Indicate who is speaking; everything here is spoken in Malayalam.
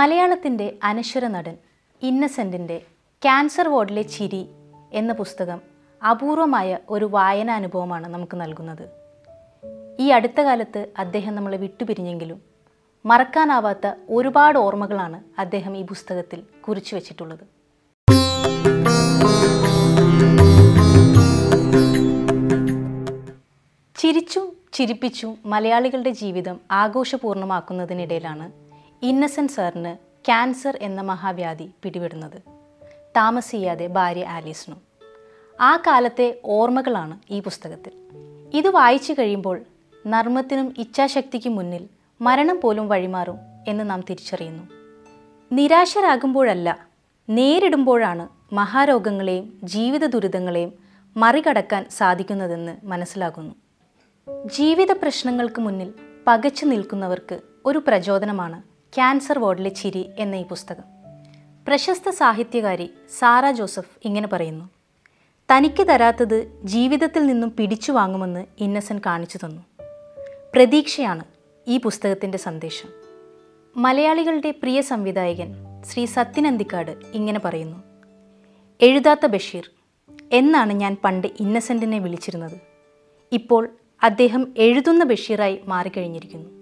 Speaker 1: മലയാളത്തിന്റെ അനശ്വര നടൻ ഇന്നസെന്റിന്റെ ക്യാൻസർ വാർഡിലെ ചിരി എന്ന പുസ്തകം അപൂർവമായ ഒരു വായനാനുഭവമാണ് നമുക്ക് നൽകുന്നത്. ഈ അടുത്ത കാലത്ത് അദ്ദേഹം നമ്മളെ വിട്ടുപിരിഞ്ഞെങ്കിലും മറക്കാനാവാത്ത ഒരുപാട് ഓർമ്മകളാണ് അദ്ദേഹം ഈ പുസ്തകത്തിൽ കുറിച്ചു വച്ചിട്ടുള്ളത്. ചിരിച്ചും ചിരിപ്പിച്ചും മലയാളികളുടെ ജീവിതം ആഘോഷപൂർണമാക്കുന്നതിനിടയിലാണ് ഇന്നസെന്റ് സാറിന് ക്യാൻസർ എന്ന മഹാവ്യാധി പിടിപെടുന്നത്. താമസിയാതെ ഭാര്യ ആലീസിനും. ആ കാലത്തെ ഓർമ്മകളാണ് ഈ പുസ്തകത്തിൽ. ഇത് വായിച്ചു കഴിയുമ്പോൾ നർമ്മത്തിനും ഇച്ഛാശക്തിക്കും മുന്നിൽ മരണം പോലും വഴിമാറും എന്ന് നാം തിരിച്ചറിയുന്നു. നിരാശരാകുമ്പോഴല്ല നേരിടുമ്പോഴാണ് മഹാരോഗങ്ങളെയും ജീവിത ദുരിതങ്ങളെയും മറികടക്കാൻ സാധിക്കുന്നതെന്ന് മനസ്സിലാകുന്നു. ജീവിത പ്രശ്നങ്ങൾക്ക് മുന്നിൽ പകച്ചു നിൽക്കുന്നവർക്ക് ഒരു പ്രചോദനമാണ് ക്യാൻസർ വാർഡിലെ ചിരി എന്ന ഈ പുസ്തകം. പ്രശസ്ത സാഹിത്യകാരി സാറ ജോസഫ് ഇങ്ങനെ പറയുന്നു. തനിക്ക് തരാത്തത് ജീവിതത്തിൽ നിന്നും പിടിച്ചു വാങ്ങുമെന്ന് ഇന്നസെന്റ് കാണിച്ചു തന്നു. പ്രതീക്ഷയാണ് ഈ പുസ്തകത്തിന്റെ സന്ദേശം. മലയാളികളുടെ പ്രിയ സംവിധായകൻ ശ്രീ സത്യനന്തിക്കാട് ഇങ്ങനെ പറയുന്നു. എഴുതാത്ത ബഷീർ എന്നാണ് ഞാൻ പണ്ട് ഇന്നസെന്റിനെ വിളിച്ചിരുന്നത്. ഇപ്പോൾ അദ്ദേഹം എഴുതുന്ന ബഷീറായി മാറിക്കഴിഞ്ഞിരിക്കുന്നു.